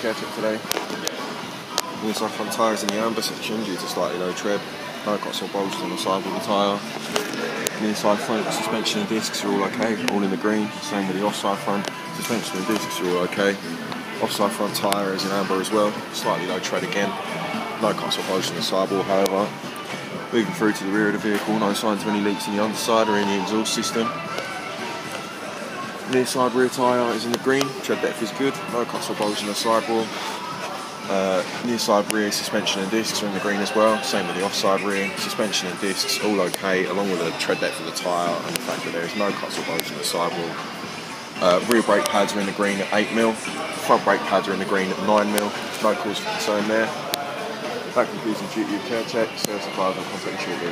care check today. Near side front tyres in the amber section due to slightly low tread. No cuts or bulges on the side of the tyre. The near side front suspension and discs are all okay, all in the green. Same with the offside front suspension and discs are all okay. Offside front tyre is in amber as well. Slightly low tread again. No cuts or bulges on the sidewall, however. Moving through to the rear of the vehicle, no signs of any leaks in the underside or in the exhaust system. Near side rear tyre is in the green, tread depth is good, no cuts or bulges in the sidewall. Uh, near side rear suspension and discs are in the green as well, same with the offside rear, suspension and discs all okay, along with the tread depth of the tyre and the fact that there is no cuts or bulges in the sidewall. Uh, rear brake pads are in the green at 8mm, front brake pads are in the green at 9mm, no cause for concern there. That concludes the duty of care check, contact shortly.